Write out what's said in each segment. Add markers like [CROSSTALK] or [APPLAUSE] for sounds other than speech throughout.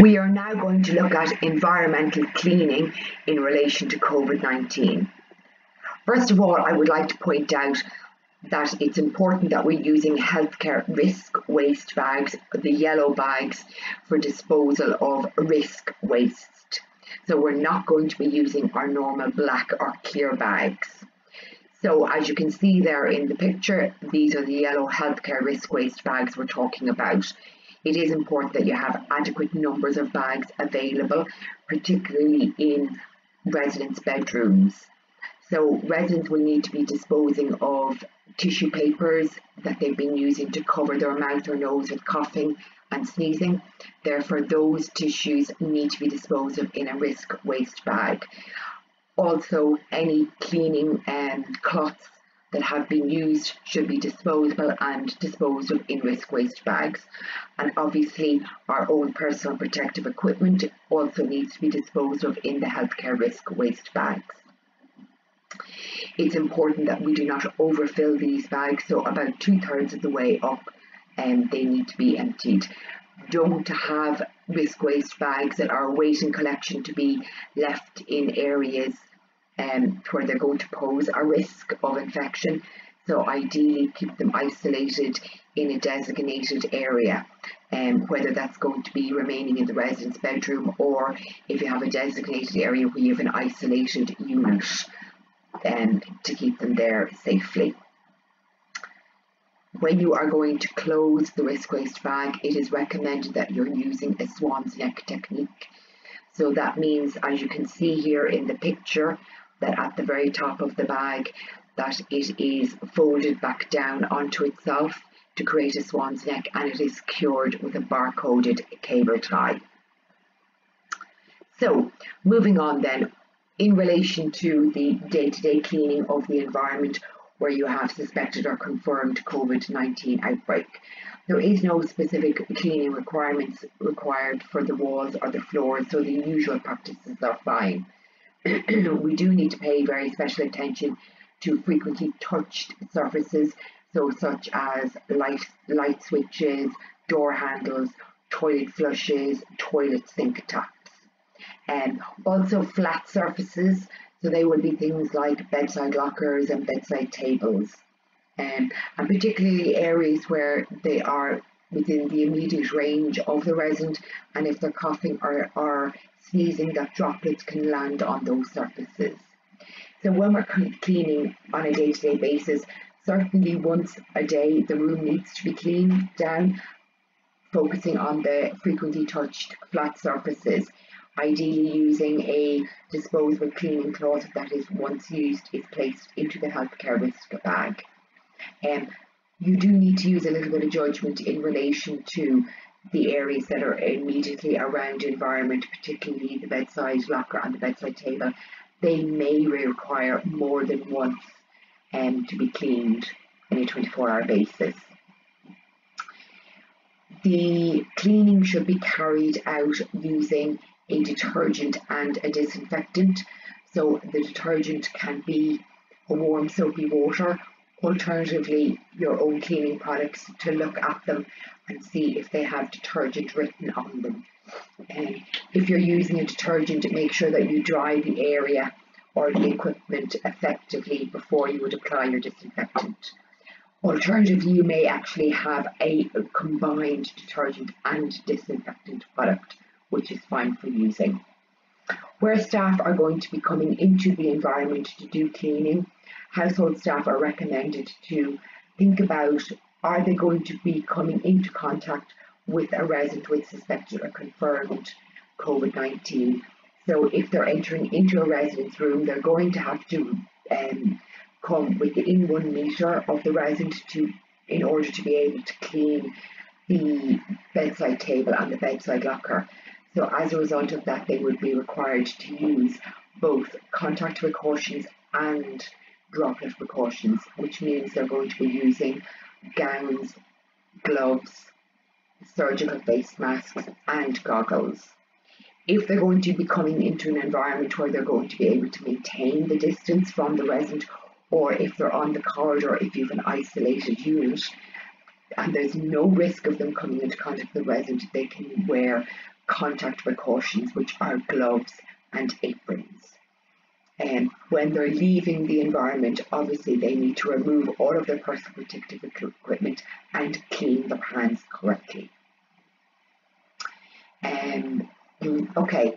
We are now going to look at environmental cleaning in relation to COVID-19. First of all, I would like to point out that it's important that we're using healthcare risk waste bags, the yellow bags, for disposal of risk waste. So we're not going to be using our normal black or clear bags. So as you can see there in the picture, these are the yellow healthcare risk waste bags we're talking about. It is important that you have adequate numbers of bags available, particularly in residents' bedrooms. So residents will need to be disposing of tissue papers that they've been using to cover their mouth or nose with coughing and sneezing. Therefore, those tissues need to be disposed of in a risk waste bag. Also, any cleaning um, cloths that have been used should be disposable and disposed of in risk waste bags. And obviously, our own personal protective equipment also needs to be disposed of in the healthcare risk waste bags. It's important that we do not overfill these bags, so about two thirds of the way up um, they need to be emptied. Don't have risk waste bags that are waiting collection to be left in areas um, where they're going to pose a risk of infection. So ideally keep them isolated in a designated area, um, whether that's going to be remaining in the resident's bedroom or if you have a designated area where you have an isolated unit um, to keep them there safely. When you are going to close the risk waste bag, it is recommended that you're using a swan's neck technique. So that means, as you can see here in the picture, that at the very top of the bag, that it is folded back down onto itself to create a swan's neck and it is cured with a barcoded cable tie. So moving on then, in relation to the day-to-day -day cleaning of the environment where you have suspected or confirmed COVID-19 outbreak. There is no specific cleaning requirements required for the walls or the floors, so the usual practices are fine. [CLEARS THROAT] we do need to pay very special attention to frequently touched surfaces, so such as light, light switches, door handles, toilet flushes, toilet sink taps and also flat surfaces. So they would be things like bedside lockers and bedside tables. Um, and particularly areas where they are within the immediate range of the resident and if they're coughing or, or sneezing that droplets can land on those surfaces. So when we're cleaning on a day-to-day -day basis, certainly once a day the room needs to be cleaned down, focusing on the frequently touched flat surfaces ideally using a disposable cleaning cloth that is once used is placed into the healthcare risk bag. Um, you do need to use a little bit of judgment in relation to the areas that are immediately around the environment, particularly the bedside locker and the bedside table. They may require more than once um, to be cleaned on a 24 hour basis. The cleaning should be carried out using a detergent and a disinfectant. So the detergent can be a warm soapy water, alternatively your own cleaning products to look at them and see if they have detergent written on them. And if you're using a detergent, make sure that you dry the area or the equipment effectively before you would apply your disinfectant. Alternatively, you may actually have a combined detergent and disinfectant product which is fine for using. Where staff are going to be coming into the environment to do cleaning, household staff are recommended to think about are they going to be coming into contact with a resident with suspected or confirmed COVID-19. So if they're entering into a resident's room, they're going to have to um, come within one metre of the resident to in order to be able to clean the bedside table and the bedside locker. So as a result of that, they would be required to use both contact precautions and droplet precautions, which means they're going to be using gowns, gloves, surgical face masks and goggles. If they're going to be coming into an environment where they're going to be able to maintain the distance from the resident or if they're on the corridor, if you have an isolated unit and there's no risk of them coming into contact with the resident, they can wear contact precautions, which are gloves and aprons. And when they're leaving the environment, obviously they need to remove all of their personal protective equipment and clean their hands correctly. Um, okay,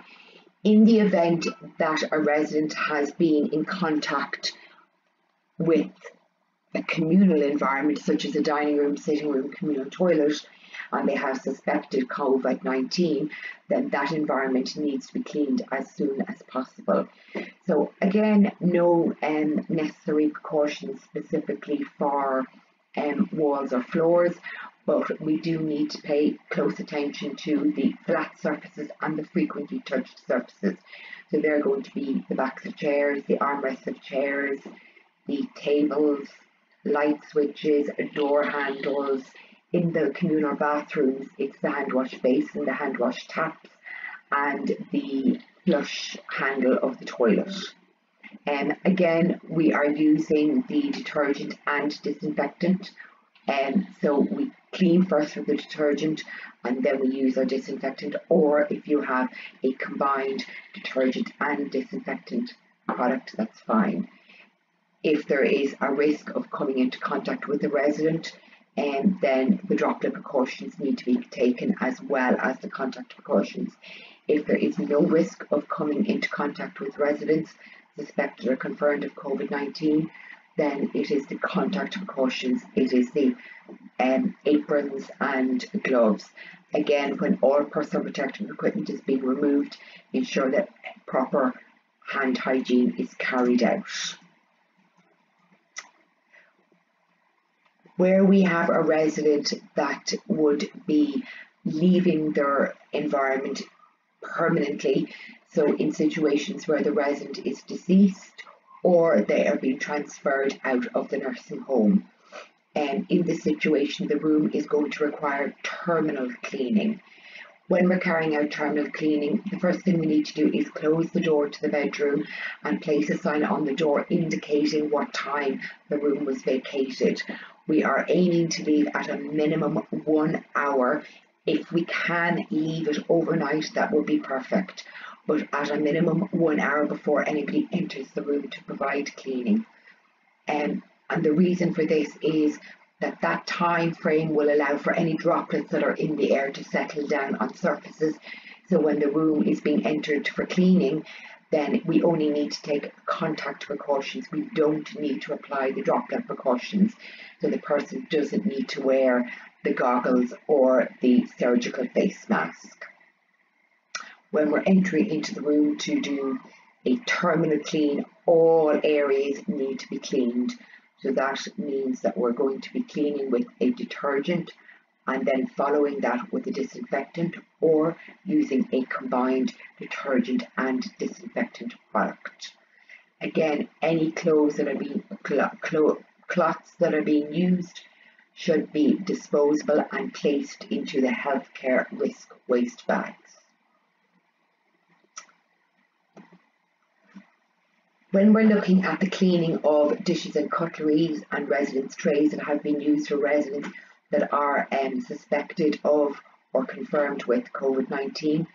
in the event that a resident has been in contact with a communal environment such as a dining room, sitting room, communal toilet, and they have suspected COVID-19, then that environment needs to be cleaned as soon as possible. So again, no um, necessary precautions specifically for um, walls or floors, but we do need to pay close attention to the flat surfaces and the frequently touched surfaces. So they're going to be the backs of chairs, the armrests of chairs, the tables, light switches, door handles. In the communal bathrooms, it's the hand wash basin, the hand wash taps, and the flush handle of the toilet. And um, again, we are using the detergent and disinfectant. And um, so we clean first with the detergent and then we use our disinfectant or if you have a combined detergent and disinfectant product, that's fine if there is a risk of coming into contact with the resident, um, then the droplet precautions need to be taken as well as the contact precautions. If there is no risk of coming into contact with residents suspected or confirmed of COVID-19, then it is the contact precautions, it is the um, aprons and gloves. Again, when all personal protective equipment is being removed, ensure that proper hand hygiene is carried out. Where we have a resident that would be leaving their environment permanently, so in situations where the resident is deceased or they are being transferred out of the nursing home. And in this situation, the room is going to require terminal cleaning. When we're carrying out terminal cleaning, the first thing we need to do is close the door to the bedroom and place a sign on the door indicating what time the room was vacated. We are aiming to leave at a minimum one hour. If we can leave it overnight, that would be perfect. But at a minimum one hour before anybody enters the room to provide cleaning. Um, and the reason for this is that that time frame will allow for any droplets that are in the air to settle down on surfaces. So when the room is being entered for cleaning, then we only need to take contact precautions. We don't need to apply the droplet precautions. So the person doesn't need to wear the goggles or the surgical face mask. When we're entering into the room to do a terminal clean, all areas need to be cleaned. So that means that we're going to be cleaning with a detergent and then following that with a disinfectant or using a combined detergent and disinfectant product. Again, any clothes that are being cloths that are being used should be disposable and placed into the healthcare risk waste bags. When we're looking at the cleaning of dishes and cutleries and residence trays that have been used for residents that are um, suspected of or confirmed with COVID-19.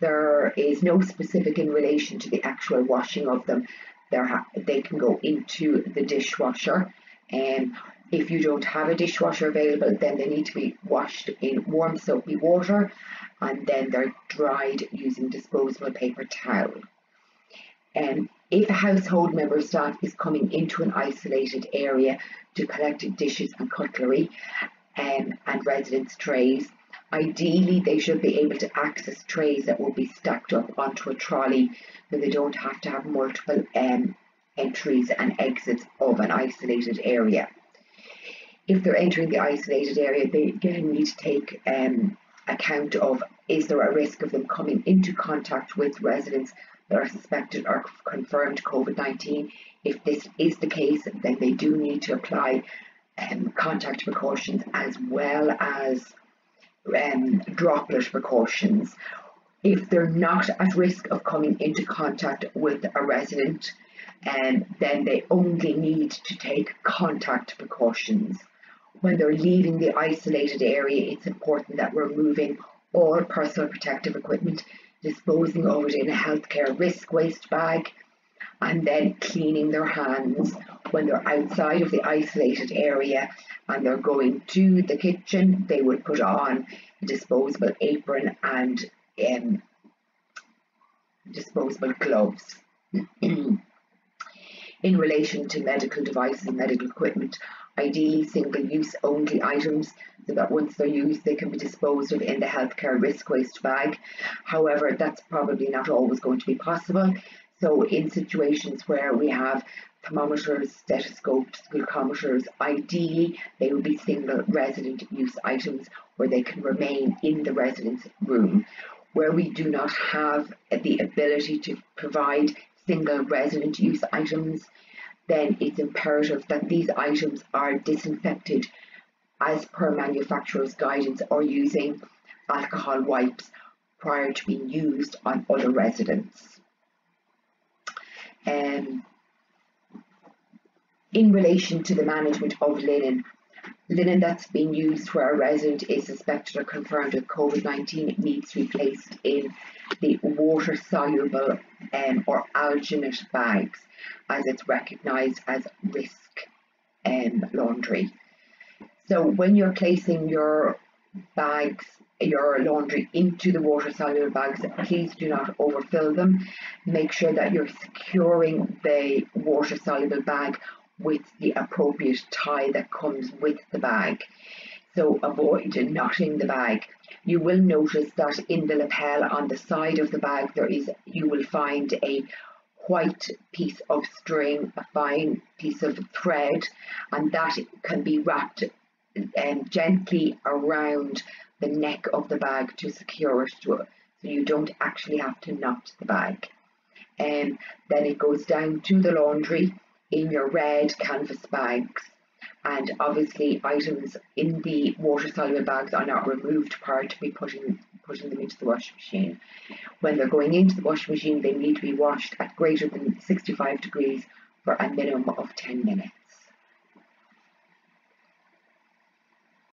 There is no specific in relation to the actual washing of them. They can go into the dishwasher. And um, if you don't have a dishwasher available, then they need to be washed in warm soapy water and then they're dried using disposable paper towel. And um, if a household member staff is coming into an isolated area to collect dishes and cutlery um, and residence trays. Ideally, they should be able to access trays that will be stacked up onto a trolley so they don't have to have multiple um, entries and exits of an isolated area. If they're entering the isolated area, they again need to take um, account of is there a risk of them coming into contact with residents that are suspected or confirmed COVID-19. If this is the case, then they do need to apply um, contact precautions as well as um, droplet precautions. If they're not at risk of coming into contact with a resident, um, then they only need to take contact precautions. When they're leaving the isolated area, it's important that we're moving all personal protective equipment, disposing of it in a healthcare risk waste bag, and then cleaning their hands when they're outside of the isolated area and they're going to the kitchen, they would put on a disposable apron and um, disposable gloves. [CLEARS THROAT] In relation to medical devices and medical equipment, ideally single-use only items so that once they're used they can be disposed of in the healthcare risk waste bag. However, that's probably not always going to be possible. So in situations where we have thermometers, stethoscopes, glucometers, ideally they will be single resident use items where they can remain in the residence room. Where we do not have the ability to provide single resident use items, then it's imperative that these items are disinfected as per manufacturer's guidance or using alcohol wipes prior to being used on other residents. Um, in relation to the management of linen, linen that's been used where a resident is suspected or confirmed with COVID-19 needs to be placed in the water soluble um, or alginate bags as it's recognised as risk um, laundry. So when you're placing your bags, your laundry into the water soluble bags, please do not overfill them. Make sure that you're securing the water soluble bag with the appropriate tie that comes with the bag. So avoid knotting the bag. You will notice that in the lapel on the side of the bag there is you will find a white piece of string, a fine piece of thread, and that can be wrapped um, gently around the neck of the bag to secure it to it, so you don't actually have to knot the bag. And um, then it goes down to the laundry in your red canvas bags and obviously items in the water soluble bags are not removed prior to be putting putting them into the washing machine. When they're going into the washing machine they need to be washed at greater than 65 degrees for a minimum of 10 minutes.